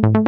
再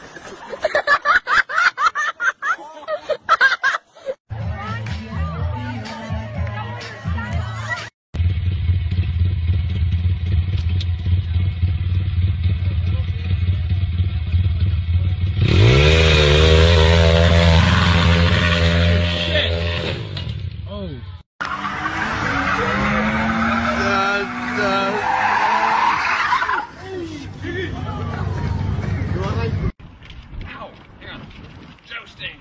go. Ow! Hang on. Jousting!